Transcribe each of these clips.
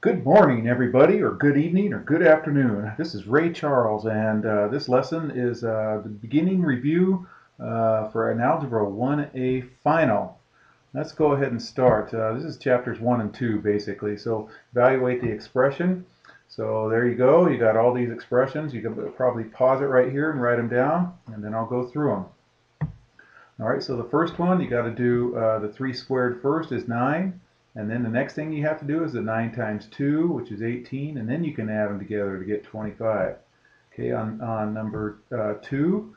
Good morning, everybody, or good evening, or good afternoon. This is Ray Charles, and uh, this lesson is uh, the beginning review uh, for an Algebra 1A final. Let's go ahead and start. Uh, this is chapters 1 and 2, basically. So evaluate the expression. So there you go. You got all these expressions. You can probably pause it right here and write them down, and then I'll go through them. All right, so the first one, you got to do uh, the 3 squared first is 9. And then the next thing you have to do is the 9 times 2, which is 18, and then you can add them together to get 25. Okay, on, on number uh, 2,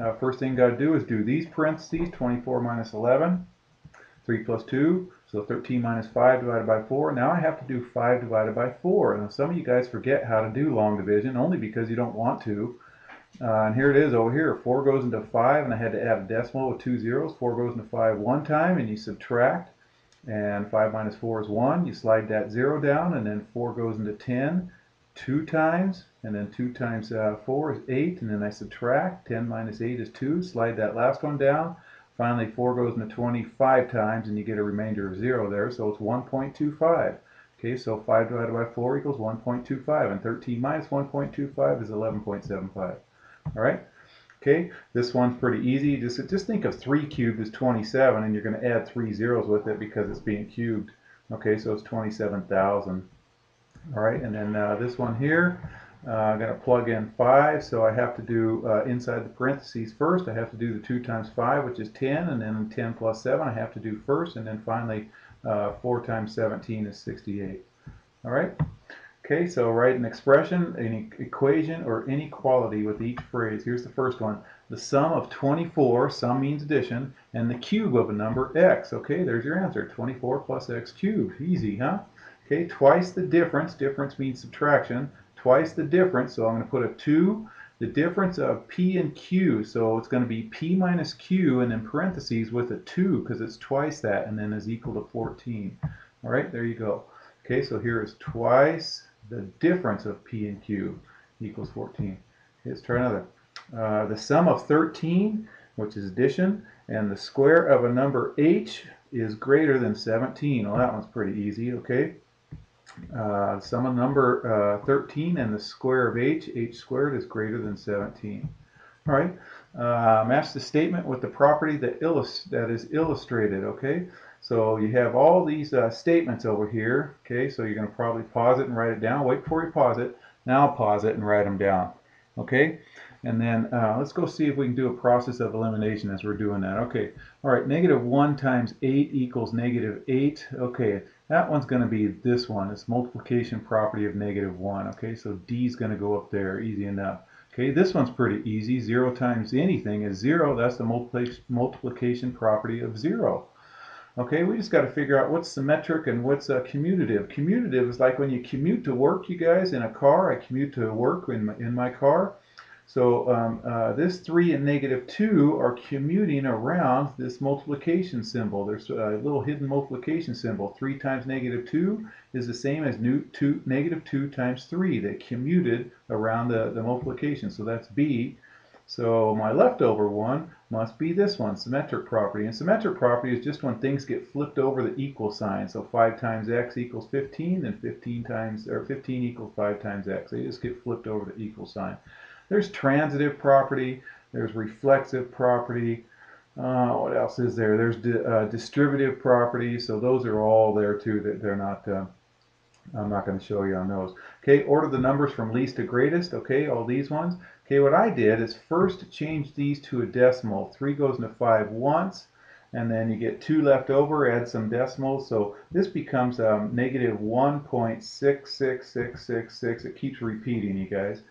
uh, first thing you got to do is do these parentheses, 24 minus 11, 3 plus 2, so 13 minus 5 divided by 4. Now I have to do 5 divided by 4. And some of you guys forget how to do long division, only because you don't want to. Uh, and here it is over here. 4 goes into 5, and I had to add a decimal with two zeros. 4 goes into 5 one time, and you subtract and 5 minus 4 is 1. You slide that 0 down, and then 4 goes into 10 two times, and then 2 times uh, 4 is 8, and then I subtract. 10 minus 8 is 2. Slide that last one down. Finally, 4 goes into 25 times, and you get a remainder of 0 there, so it's 1.25. Okay, so 5 divided by 4 equals 1.25, and 13 minus 1.25 is 11.75. All right? Okay, this one's pretty easy. Just, just think of 3 cubed as 27, and you're going to add three zeros with it because it's being cubed. Okay, so it's 27,000. All right, and then uh, this one here, uh, I'm going to plug in 5, so I have to do uh, inside the parentheses first. I have to do the 2 times 5, which is 10, and then 10 plus 7 I have to do first, and then finally uh, 4 times 17 is 68. All right? Okay, so write an expression, an equation, or inequality with each phrase. Here's the first one. The sum of 24, sum means addition, and the cube of a number x. Okay, there's your answer. 24 plus x cubed. Easy, huh? Okay, twice the difference. Difference means subtraction. Twice the difference, so I'm going to put a 2. The difference of p and q, so it's going to be p minus q, and in parentheses with a 2, because it's twice that, and then is equal to 14. All right, there you go. Okay, so here is twice the difference of p and q equals 14. Let's try another. Uh, the sum of 13, which is addition, and the square of a number h is greater than 17. Well, that one's pretty easy, okay? Uh, sum of number uh, 13 and the square of h, h squared is greater than 17. All right, uh, match the statement with the property that, that is illustrated, okay? So you have all these uh, statements over here. Okay, so you're going to probably pause it and write it down. Wait before you pause it. Now pause it and write them down. Okay, and then uh, let's go see if we can do a process of elimination as we're doing that. Okay, all right, negative 1 times 8 equals negative 8. Okay, that one's going to be this one. It's multiplication property of negative 1. Okay, so D is going to go up there, easy enough. Okay, this one's pretty easy. 0 times anything is 0. That's the multiplication property of 0. Okay, we just got to figure out what's symmetric and what's uh, commutative. Commutative is like when you commute to work, you guys, in a car. I commute to work in my, in my car. So um, uh, this 3 and negative 2 are commuting around this multiplication symbol. There's a little hidden multiplication symbol. 3 times negative 2 is the same as new two, negative 2 times 3. They commuted around the, the multiplication. So that's B. So my leftover one must be this one, symmetric property. And symmetric property is just when things get flipped over the equal sign. So 5 times x equals 15, and 15 times, or 15 equals 5 times x. They just get flipped over the equal sign. There's transitive property, there's reflexive property, uh, what else is there? There's di uh, distributive property, so those are all there too. That they're not. Uh, I'm not going to show you on those. Okay, order the numbers from least to greatest. Okay, all these ones. Okay, what I did is first change these to a decimal. 3 goes into 5 once, and then you get 2 left over, add some decimals. So this becomes um, negative 1.66666. It keeps repeating, you guys.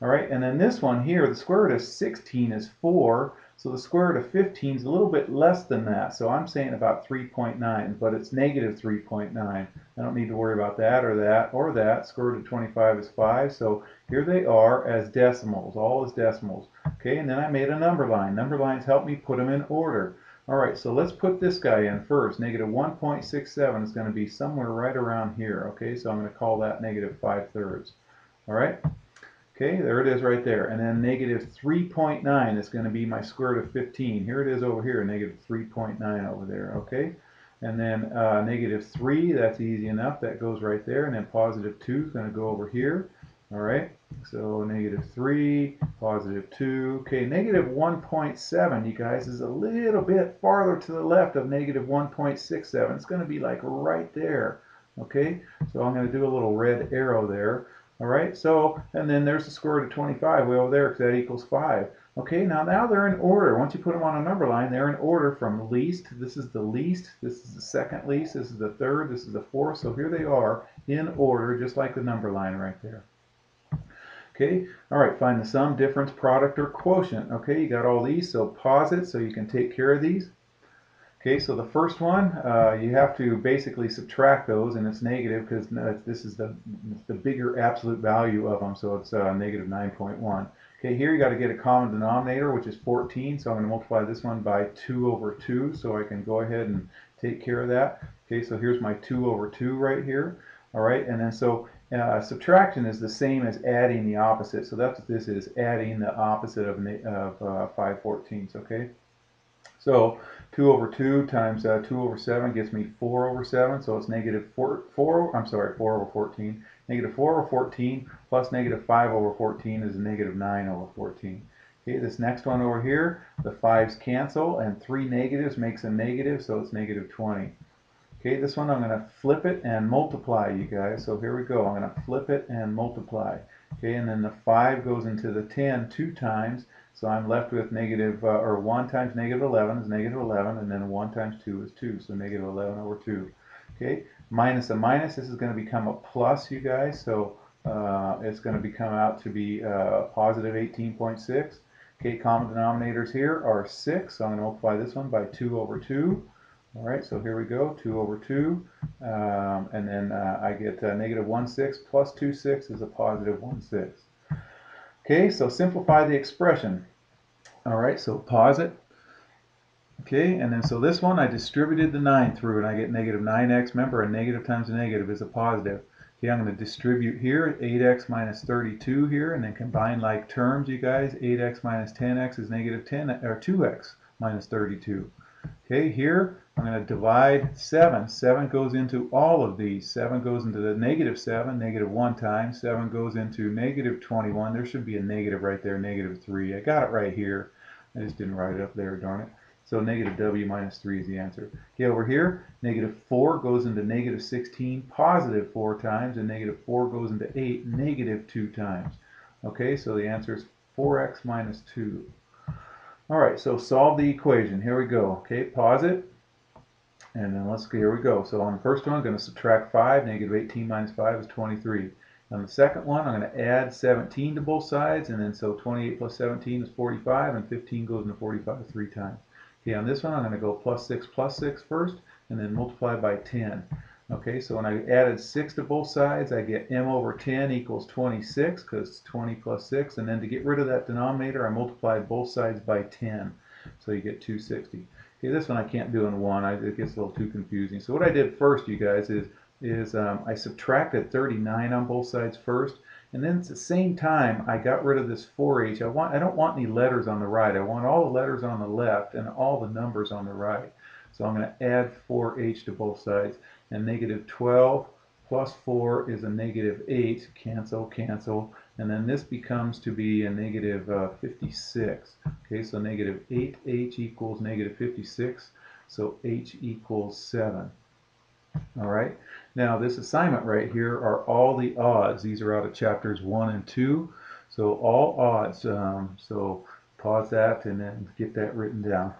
All right, and then this one here, the square root of 16 is 4. So the square root of 15 is a little bit less than that. So I'm saying about 3.9, but it's negative 3.9. I don't need to worry about that or that or that. Square root of 25 is 5. So here they are as decimals, all as decimals. Okay, and then I made a number line. Number lines help me put them in order. All right, so let's put this guy in first. Negative 1.67 is going to be somewhere right around here. Okay, so I'm going to call that negative 5 thirds. All right. Okay, there it is right there. And then negative 3.9 is going to be my square root of 15. Here it is over here, negative 3.9 over there. Okay, And then uh, negative 3, that's easy enough. That goes right there. And then positive 2 is going to go over here. All right, so negative 3, positive 2. Okay, negative 1.7, you guys, is a little bit farther to the left of negative 1.67. It's going to be like right there. Okay, so I'm going to do a little red arrow there. All right, so, and then there's the square root of 25 way over there because that equals 5. Okay, now, now they're in order. Once you put them on a number line, they're in order from least. This is the least. This is the second least. This is the third. This is the fourth. So here they are in order, just like the number line right there. Okay, all right, find the sum, difference, product, or quotient. Okay, you got all these, so pause it so you can take care of these. Okay, so the first one, uh, you have to basically subtract those, and it's negative because this is the, the bigger absolute value of them, so it's uh, negative 9.1. Okay, here you got to get a common denominator, which is 14, so I'm going to multiply this one by 2 over 2, so I can go ahead and take care of that. Okay, so here's my 2 over 2 right here. All right, and then so uh, subtraction is the same as adding the opposite. So that's what this is, adding the opposite of, of uh, 5 14ths, okay? So 2 over 2 times uh, 2 over 7 gives me 4 over 7, so it's negative 4, 4, I'm sorry, 4 over 14. Negative 4 over 14 plus negative 5 over 14 is negative 9 over 14. Okay, this next one over here, the 5's cancel, and 3 negatives makes a negative, so it's negative 20. Okay, this one I'm going to flip it and multiply, you guys. So here we go. I'm going to flip it and multiply. Okay, and then the 5 goes into the 10 two times. So I'm left with negative, uh, or 1 times negative 11 is negative 11, and then 1 times 2 is 2, so negative 11 over 2. Okay, minus a minus, this is going to become a plus, you guys. So uh, it's going to become out to be uh, positive 18.6. Okay, common denominators here are 6, so I'm going to multiply this one by 2 over 2. All right, so here we go, 2 over 2, um, and then uh, I get uh, negative 1 6 plus 2 6 is a positive 1 6. Okay, so simplify the expression. All right, so pause it. Okay, and then so this one I distributed the 9 through and I get negative 9x. Remember, a negative times a negative is a positive. Okay, I'm going to distribute here 8x minus 32 here and then combine like terms, you guys. 8x minus 10x is negative 10 or 2x minus 32. Okay, here I'm going to divide 7. 7 goes into all of these. 7 goes into the negative 7, negative 1 times. 7 goes into negative 21. There should be a negative right there, negative 3. I got it right here. I just didn't write it up there, darn it. So negative w minus 3 is the answer. Okay, over here, negative 4 goes into negative 16, positive 4 times, and negative 4 goes into 8, negative 2 times. Okay, so the answer is 4x minus 2. All right, so solve the equation. Here we go. Okay, pause it. And then let's go, here we go. So on the first one, I'm going to subtract 5. Negative 18 minus 5 is 23. On the second one, I'm going to add 17 to both sides. And then so 28 plus 17 is 45. And 15 goes into 45 three times. Okay, on this one, I'm going to go plus 6 plus 6 first. And then multiply by 10. Okay, so when I added 6 to both sides, I get m over 10 equals 26 because 20 plus 6. And then to get rid of that denominator, I multiplied both sides by 10. So you get 260. Okay, this one I can't do in one. I, it gets a little too confusing. So what I did first, you guys, is, is um, I subtracted 39 on both sides first. And then at the same time, I got rid of this 4h. I, want, I don't want any letters on the right. I want all the letters on the left and all the numbers on the right. So I'm going to add 4h to both sides and negative 12 plus 4 is a negative 8, cancel, cancel, and then this becomes to be a negative, uh, 56. Okay, so negative 8h equals negative 56, so h equals 7. All right, now this assignment right here are all the odds. These are out of chapters 1 and 2, so all odds. Um, so pause that and then get that written down.